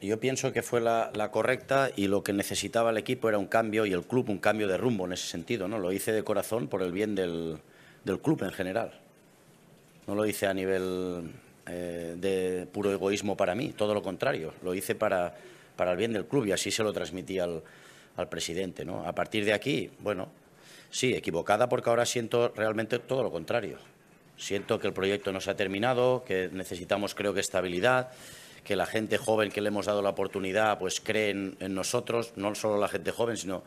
yo pienso que fue la, correcta y lo que necesitaba el equipo era un cambio y el club un cambio de rumbo en ese sentido. ¿no? Lo hice de corazón por el bien del, club en general. No lo hice a nivel eh, de puro egoísmo para mí, todo lo contrario. Lo hice para, para el bien del club y así se lo transmití al, al presidente. ¿no? A partir de aquí, bueno, sí, equivocada porque ahora siento realmente todo lo contrario. Siento que el proyecto no se ha terminado, que necesitamos, creo que, estabilidad que la gente joven que le hemos dado la oportunidad pues cree en, nosotros, no solo la gente joven, sino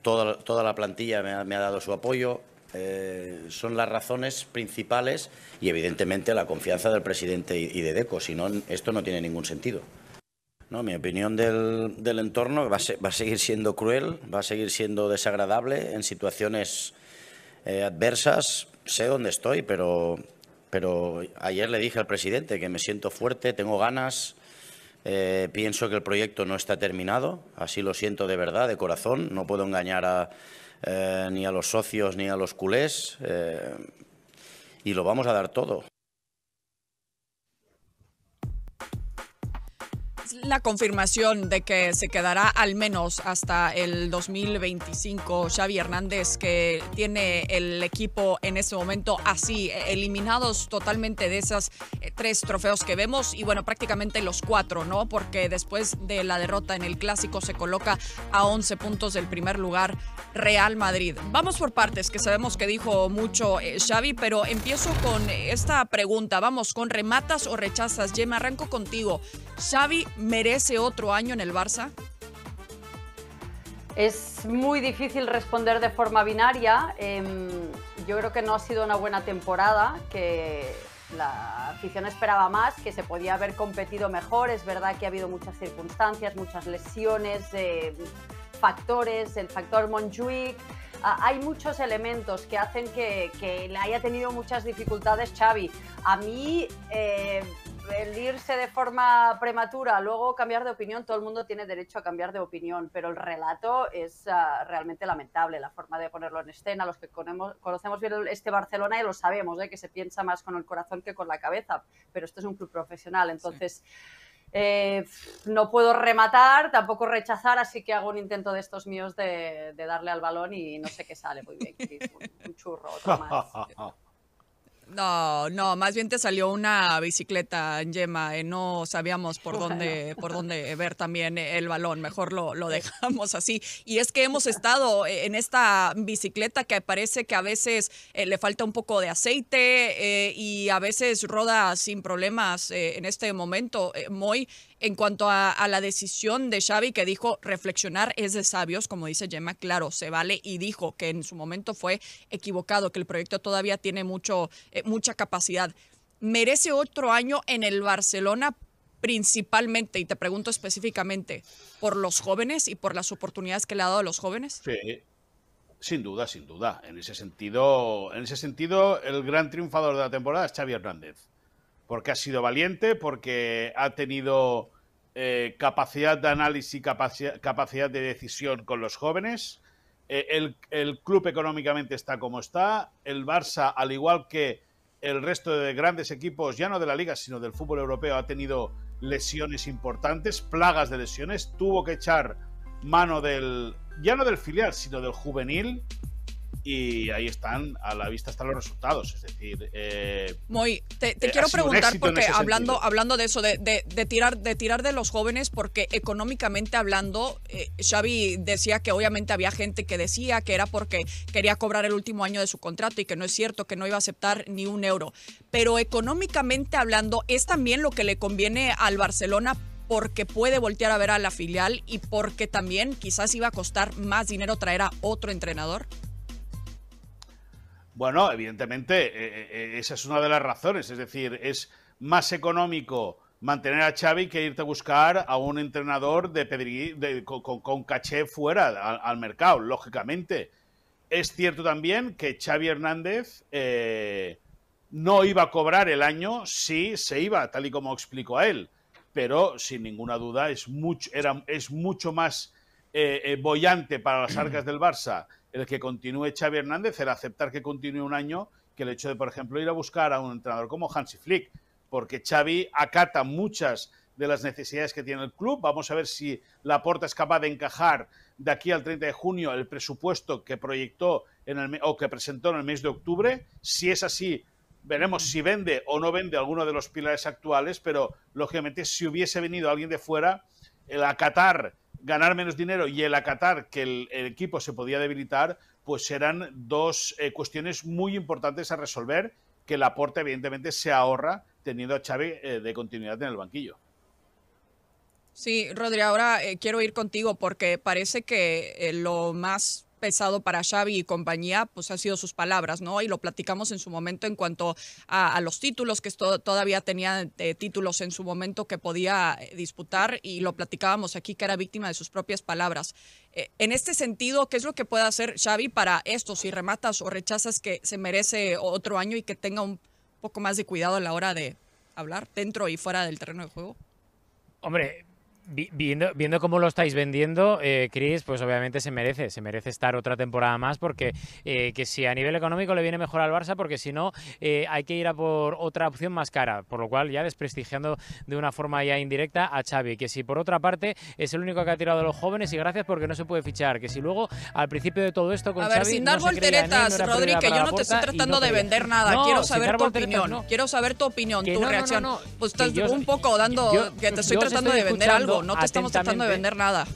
toda, toda la plantilla me ha, dado su apoyo. Eh, son las razones principales y evidentemente la confianza del presidente y, de DECO, si no, esto no tiene ningún sentido. No, mi opinión del, entorno va a, va a, seguir siendo cruel, va a seguir siendo desagradable en situaciones eh, adversas. Sé dónde estoy, pero, pero ayer le dije al presidente que me siento fuerte, tengo ganas, eh, pienso que el proyecto no está terminado, así lo siento de verdad, de corazón. No puedo engañar eh, ni a los socios ni a los culés eh, y lo vamos a dar todo. La confirmación de que se quedará al menos hasta el 2025 Xavi Hernández, que tiene el equipo en este momento así, eliminados totalmente de esas eh, tres trofeos que vemos y bueno, prácticamente los cuatro, ¿no? Porque después de la derrota en el clásico se coloca a 11 puntos del primer lugar Real Madrid. Vamos por partes, que sabemos que dijo mucho eh, Xavi, pero empiezo con esta pregunta. Vamos, ¿con rematas o rechazas? me arranco contigo. Xavi merece otro año en el Barça? Es muy difícil responder de forma binaria. Em, yo creo que no ha sido una buena temporada, que la afición esperaba más, que se podía haber competido mejor. Es verdad que ha habido muchas circunstancias, muchas lesiones, eh, factores, el factor Montjuic. Ah, hay muchos elementos que hacen que, que, haya tenido muchas dificultades Xavi. A mí eh, el irse de forma prematura, luego cambiar de opinión, todo el mundo tiene derecho a cambiar de opinión, pero el relato es ah, realmente lamentable, la forma de ponerlo en escena. Los que conocemos bien este Barcelona ya lo sabemos, ¿eh? que se piensa más con el corazón que con la cabeza, pero esto es un club profesional, entonces... Eh, no puedo rematar, tampoco rechazar, así que hago un intento de estos míos de, darle al balón y no sé qué sale muy bien. un churro, otro más. No, no, más bien te salió una bicicleta, en Yema, eh, no sabíamos por dónde, por dónde ver también el balón, mejor lo, lo, dejamos así. Y es que hemos estado en esta bicicleta que parece que a veces eh, le falta un poco de aceite eh, y a veces roda sin problemas en este momento. muy en cuanto a, la decisión de Xavi que dijo reflexionar es de sabios, como dice Gemma, claro, se vale y dijo que en su momento fue equivocado, que el proyecto todavía tiene mucho, eh, mucha capacidad. ¿Merece otro año en el Barcelona principalmente, y te pregunto específicamente, por los jóvenes y por las oportunidades que le ha dado a los jóvenes? Sí, sin duda, sin duda. En ese sentido, en ese sentido, el gran triunfador de la temporada es Xavi Hernández. Porque ha sido valiente, porque ha tenido eh, capacidad de análisis capacidad, de decisión con los jóvenes. Eh, el, el, club económicamente está como está. El Barça, al igual que el resto de grandes equipos, ya no de la liga, sino del fútbol europeo, ha tenido lesiones importantes, plagas de lesiones. Tuvo que echar mano del, ya no del filial, sino del juvenil y ahí están, a la vista están los resultados. Es decir, eh, Muy, te, eh, quiero preguntar, porque hablando, hablando de eso, de, de, tirar, de tirar de los jóvenes, porque económicamente hablando, eh, Xavi decía que obviamente había gente que decía que era porque quería cobrar el último año de su contrato y que no es cierto, que no iba a aceptar ni un euro. Pero económicamente hablando, es también lo que le conviene al Barcelona porque puede voltear a ver a la filial y porque también quizás iba a costar más dinero traer a otro entrenador? Bueno, evidentemente, eh, eh, eh, esa es una de las razones. Es decir, es más económico mantener a Xavi que irte a buscar a un entrenador de, con, caché fuera al, mercado, lógicamente. Es cierto también que Xavi Hernández no iba a cobrar el año si se iba, tal y como explicó a él. Pero, sin ninguna duda, es mucho, era, es mucho más bollante para las arcas del Barça el que continúe Xavi Hernández, el aceptar que continúe un año, que el hecho de, por ejemplo, ir a buscar a un entrenador como Hansi Flick, porque Xavi acata muchas de las necesidades que tiene el club. Vamos a ver si Laporta es capaz de encajar de aquí al 30 de junio el presupuesto que proyectó en el, o que presentó en el mes de octubre. Si es así, veremos si vende o no vende alguno de los pilares actuales, pero lógicamente si hubiese venido alguien de fuera, el acatar ganar menos dinero y el acatar que el, equipo se podía debilitar, pues serán dos eh, cuestiones muy importantes a resolver que el aporte evidentemente se ahorra teniendo a Xavi eh, de continuidad en el banquillo. Sí, Rodri, ahora eh, quiero ir contigo porque parece que lo más pesado para Xavi y compañía, pues han sido sus palabras, ¿no? Y lo platicamos en su momento en cuanto a, los títulos, que esto, todavía tenía eh, títulos en su momento que podía eh, disputar y lo platicábamos aquí que era víctima de sus propias palabras. Eh, en este sentido, ¿qué es lo que puede hacer Xavi para esto? Si rematas o rechazas que se merece otro año y que tenga un poco más de cuidado a la hora de hablar dentro y fuera del terreno de juego. Hombre, Viendo, viendo cómo lo estáis vendiendo, eh, Chris, pues obviamente se merece, se merece estar otra temporada más porque eh, que si a nivel económico le viene mejor al Barça, porque si no eh, hay que ir a por otra opción más cara, por lo cual ya desprestigiando de una forma ya indirecta a Xavi, que si por otra parte es el único que ha tirado a los jóvenes y gracias porque no se puede fichar, que si luego al principio de todo esto con a ver, sin dar volteretas, Rodri, que yo no te estoy tratando de vender nada, quiero saber tu opinión, quiero saber tu opinión, tu reacción, pues estás un poco dando que te estoy tratando de vender algo no te estamos tratando de vender nada.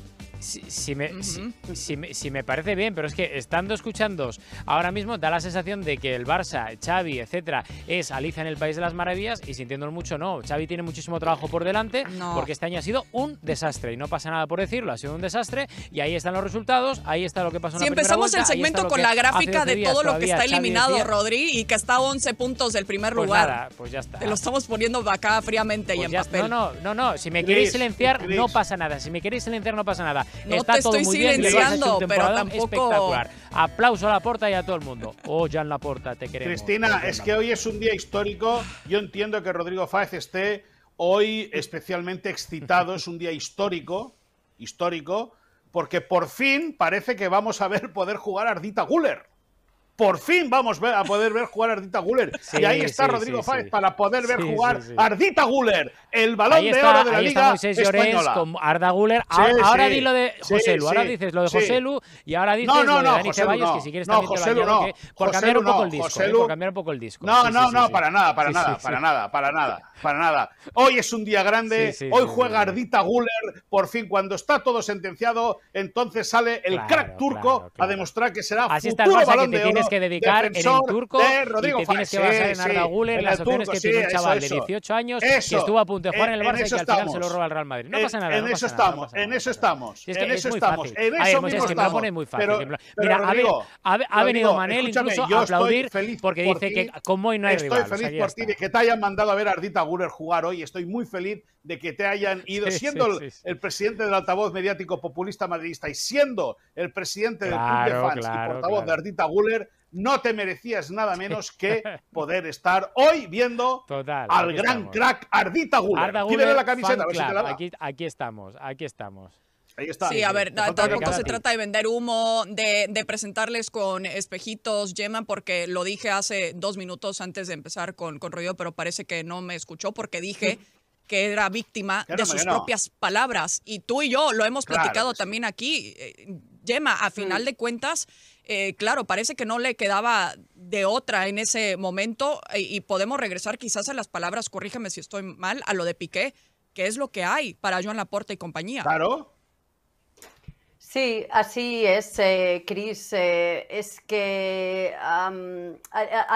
Si, me, si, me, parece bien, pero es que estando escuchando ahora mismo da la sensación de que el Barça, Xavi, etcétera, es Alicia en el País de las Maravillas y sintiéndolo mucho, no. Xavi tiene muchísimo trabajo por delante porque este año ha sido un desastre y no pasa nada por decirlo, ha sido un desastre y ahí están los resultados, ahí está lo que pasó en Si empezamos el segmento con la gráfica de todo lo que está eliminado, Rodri, y que está a 11 puntos del primer pues lugar. Nada, pues ya está. Te lo estamos poniendo acá fríamente y pues en papel. No, no, no, no, si me queréis silenciar no pasa nada, si me queréis silenciar no pasa nada. No Está te todo estoy muy silenciando, bien, pero tampoco. Espectacular. Aplauso a la porta y a todo el mundo. Oh, Jan Laporta, te queremos. Cristina, es que hoy es un día histórico. Yo entiendo que Rodrigo Fáez esté hoy especialmente excitado. es un día histórico, histórico, porque por fin parece que vamos a ver poder jugar a Ardita Guller por fin vamos a poder ver jugar a Ardita Guller. y ahí está Rodrigo Fáez para poder ver jugar Ardita Guller, el balón de oro de la Liga Española. con Arda Guller. ahora, di lo de José Lu, ahora dices lo de José Lu y ahora dices no, no, lo de Dani Ceballos, que si quieres también te lo añado, por cambiar un poco el disco, eh, por cambiar un poco el disco. No, no, no, para nada, para nada, para nada, para nada, para nada. Hoy es un día grande, hoy juega Ardita Guller, por fin cuando está todo sentenciado, entonces sale el crack turco a demostrar que será futuro balón de oro que dedicar en el turco y te tienes que basar en Arda Guller, las opciones que tiene un chaval de 18 años que estuvo a punto de jugar en el Barça y que al final se lo roba el Real Madrid. No pasa nada. En eso estamos, en eso estamos. En eso estamos. En eso mismo Es que me lo pone muy fácil. Mira, ha venido Manel incluso a aplaudir porque dice que como hoy no hay rival. Estoy feliz por ti de que te hayan mandado a ver a Ardita Guller jugar hoy. Estoy muy feliz de que te hayan ido, siendo el, presidente del altavoz mediático populista madridista y siendo el presidente del club de fans y portavoz de Ardita Guller, no te merecías nada menos que poder estar hoy viendo al gran crack Ardita Guller. Arda la camiseta, aquí, estamos, aquí estamos. Ahí está. Sí, a ver, tampoco se trata de vender humo, de, presentarles con espejitos, Gemma, porque lo dije hace dos minutos antes de empezar con, con Rodrigo, pero parece que no me escuchó porque dije que era víctima de sus propias palabras. Y tú y yo lo hemos platicado también aquí. Gemma, a final de cuentas, eh, claro, parece que no le quedaba de otra en ese momento eh, y podemos regresar quizás a las palabras, corrígeme si estoy mal, a lo de Piqué, que es lo que hay para Joan Laporta y compañía. Claro, Sí, así es, eh, Cris. Eh, es que a,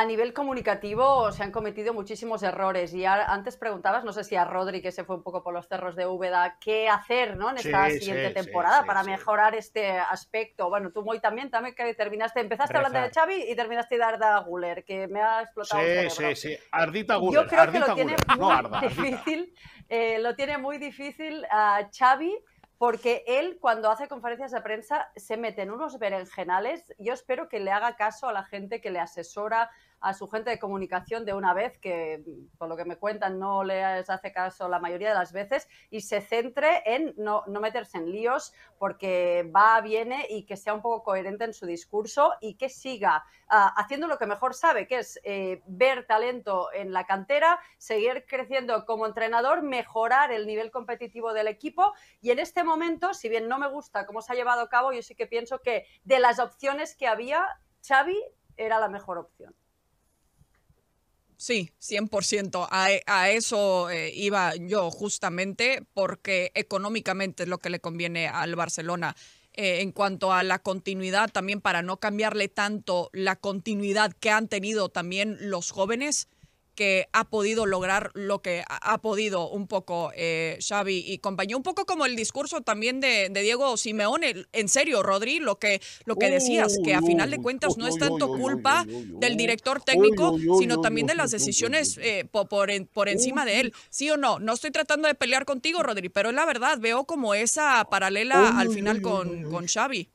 nivel comunicativo se han cometido muchísimos errores. Y antes preguntabas, no sé si a Rodri, que se fue un poco por los cerros de Úbeda, qué hacer ¿no? en esta siguiente temporada para mejorar este aspecto. Bueno, tú muy también, también que terminaste, empezaste hablando de Xavi y terminaste de Arda Guller, que me ha explotado el cerebro. Sí, sí, Ardita Guller. Yo creo que lo tiene muy difícil, eh, lo tiene muy difícil a Xavi porque él cuando hace conferencias de prensa se mete en unos berenjenales. Yo espero que le haga caso a la gente que le asesora, a su gente de comunicación de una vez, que por lo que me cuentan no les hace caso la mayoría de las veces, y se centre en no, meterse en líos porque va, viene y que sea un poco coherente en su discurso y que siga ah, haciendo lo que mejor sabe, que es eh, ver talento en la cantera, seguir creciendo como entrenador, mejorar el nivel competitivo del equipo y en este momento, si bien no me gusta cómo se ha llevado a cabo, yo sí que pienso que de las opciones que había, Xavi era la mejor opción. Sí, 100%. A, a eso eh, iba yo justamente porque económicamente es lo que le conviene al Barcelona. Eh, en cuanto a la continuidad, también para no cambiarle tanto la continuidad que han tenido también los jóvenes que ha podido lograr lo que ha podido un poco eh, Xavi y compañía. Un poco como el discurso también de, Diego Simeone. En serio, Rodri, lo que, lo que decías, que a final de cuentas no es tanto culpa del director técnico, sino también de las decisiones eh, por, por, encima de él. ¿Sí o no? No estoy tratando de pelear contigo, Rodri, pero es la verdad, veo como esa paralela al final con, con Xavi.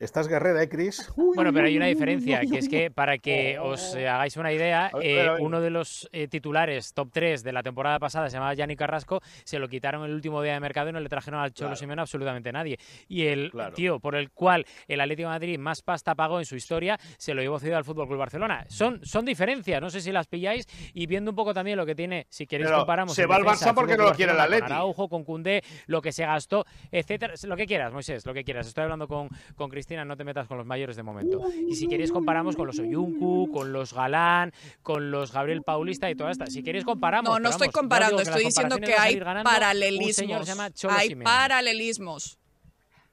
Estás guerrera, ¿eh, Chris? bueno, pero hay una diferencia, que es que para que os eh, hagáis una idea, eh, uno de los eh, titulares top 3 de la temporada pasada se llamaba Yanni Carrasco, se lo quitaron el último día de mercado y no le trajeron al Cholo Simeone absolutamente nadie. Y el tío por el cual el Atlético de Madrid más pasta pagó en su historia, se lo llevó cedido al Fútbol Club Barcelona. Son, son diferencias, no sé si las pilláis, y viendo un poco también lo que tiene, si queréis comparamos. Se va al Barça porque no lo quiere el Atlético. Araujo, con Cundé, lo que se gastó, etcétera. Lo que quieras, Moisés, lo que quieras. Estoy hablando con, con no te metas con los mayores de momento. Y si queréis comparamos con los Oyuncu, con los Galán, con los Gabriel Paulista y todas estas. Si queréis comparamos. No, no estoy comparando, estoy diciendo que hay paralelismos. Hay paralelismos.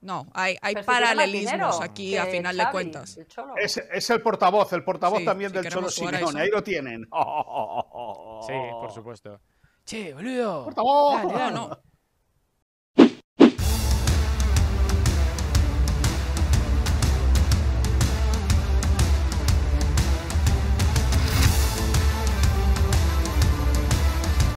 No, hay, hay paralelismos aquí a final de cuentas. Es, el portavoz, el portavoz también del Cholo Simeone, ahí lo tienen. Sí, por supuesto. Che, boludo. ¡Portavoz! No, no.